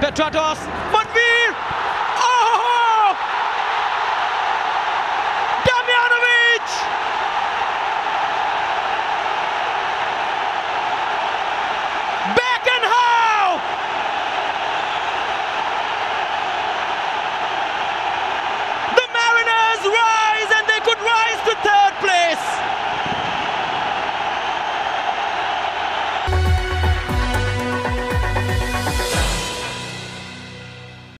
Petratos, Monville!